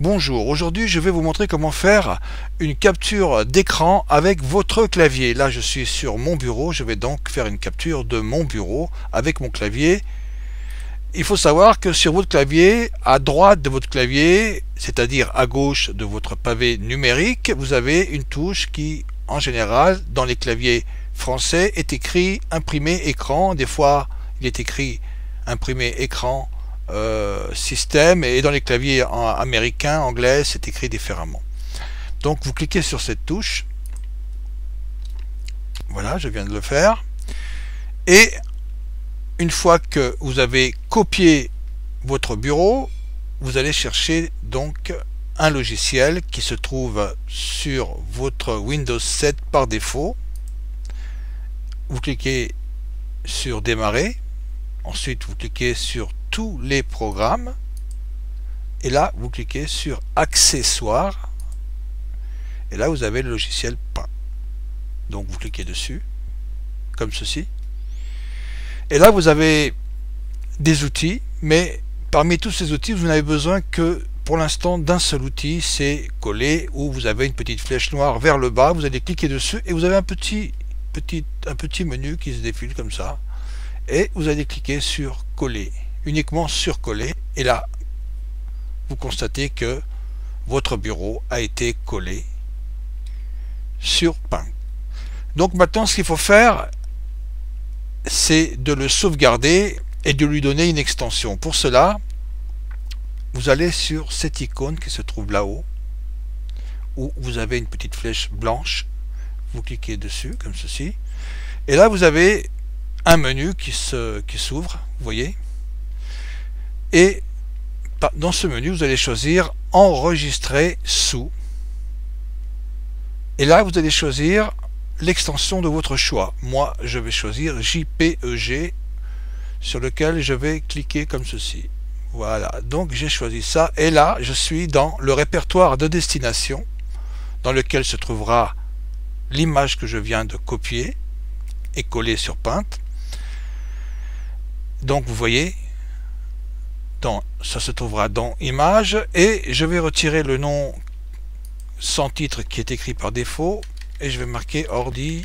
Bonjour, aujourd'hui je vais vous montrer comment faire une capture d'écran avec votre clavier. Là je suis sur mon bureau, je vais donc faire une capture de mon bureau avec mon clavier. Il faut savoir que sur votre clavier, à droite de votre clavier, c'est-à-dire à gauche de votre pavé numérique, vous avez une touche qui, en général, dans les claviers français, est écrit imprimer écran. Des fois, il est écrit imprimer écran euh, système et dans les claviers américains, anglais, c'est écrit différemment. Donc vous cliquez sur cette touche. Voilà, je viens de le faire. Et une fois que vous avez copié votre bureau, vous allez chercher donc un logiciel qui se trouve sur votre Windows 7 par défaut. Vous cliquez sur démarrer. Ensuite, vous cliquez sur les programmes. Et là vous cliquez sur accessoires. Et là vous avez le logiciel Paint donc vous cliquez dessus comme ceci. Et là vous avez des outils mais parmi tous ces outils vous n'avez besoin que pour l'instant d'un seul outil c'est coller où vous avez une petite flèche noire vers le bas vous allez cliquer dessus et vous avez un petit petit un petit menu qui se défile comme ça. Et vous allez cliquer sur coller uniquement surcollé et là vous constatez que votre bureau a été collé sur Paint. Donc maintenant ce qu'il faut faire c'est de le sauvegarder et de lui donner une extension. Pour cela vous allez sur cette icône qui se trouve là-haut où vous avez une petite flèche blanche vous cliquez dessus comme ceci et là vous avez un menu qui se qui s'ouvre vous voyez et dans ce menu vous allez choisir enregistrer sous. Et là vous allez choisir l'extension de votre choix. Moi je vais choisir JPEG sur lequel je vais cliquer comme ceci. Voilà. Donc j'ai choisi ça. Et là je suis dans le répertoire de destination dans lequel se trouvera l'image que je viens de copier et coller sur Paint donc vous voyez ça se trouvera dans Images et je vais retirer le nom sans titre qui est écrit par défaut et je vais marquer ordi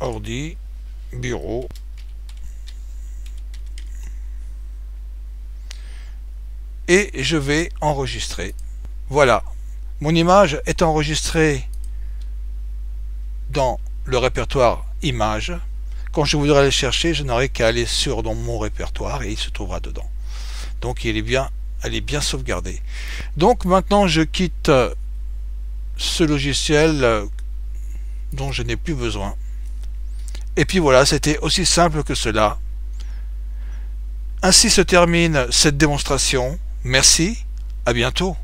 ordi bureau. Et je vais enregistrer. Voilà. Mon image est enregistrée dans le répertoire images quand je voudrais aller chercher, je n'aurai qu'à aller sur dans mon répertoire et il se trouvera dedans. Donc il est bien, elle est bien sauvegardée. Donc maintenant je quitte euh, ce logiciel euh, dont je n'ai plus besoin. Et puis voilà, c'était aussi simple que cela. Ainsi se termine cette démonstration. Merci, à bientôt.